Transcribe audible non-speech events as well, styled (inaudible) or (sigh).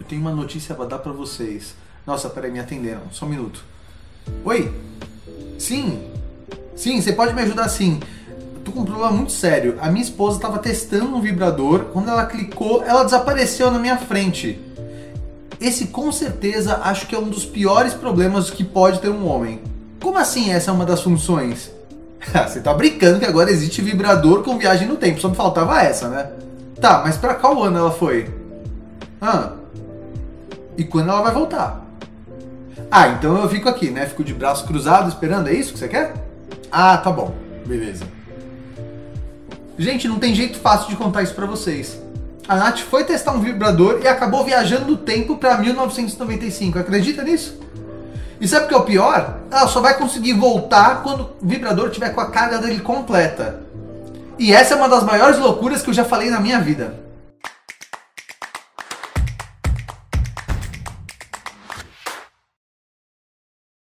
Eu tenho uma notícia pra dar pra vocês. Nossa, peraí, me atenderam. Só um minuto. Oi? Sim? Sim, você pode me ajudar sim. Eu tô com um problema muito sério. A minha esposa tava testando um vibrador. Quando ela clicou, ela desapareceu na minha frente. Esse com certeza acho que é um dos piores problemas que pode ter um homem. Como assim essa é uma das funções? (laughs) Você tá brincando que agora existe vibrador com viagem no tempo, só me faltava essa, né? Tá, mas pra qual ano ela foi? Ah. E quando ela vai voltar? Ah, então eu fico aqui, né? Fico de braço cruzado esperando, é isso que você quer? Ah, tá bom. Beleza. Gente, não tem jeito fácil de contar isso pra vocês. A Nath foi testar um vibrador e acabou viajando no tempo pra 1995. Acredita nisso? E sabe o que é o pior? Ela só vai conseguir voltar quando o vibrador tiver com a carga dele completa. E essa é uma das maiores loucuras que eu já falei na minha vida.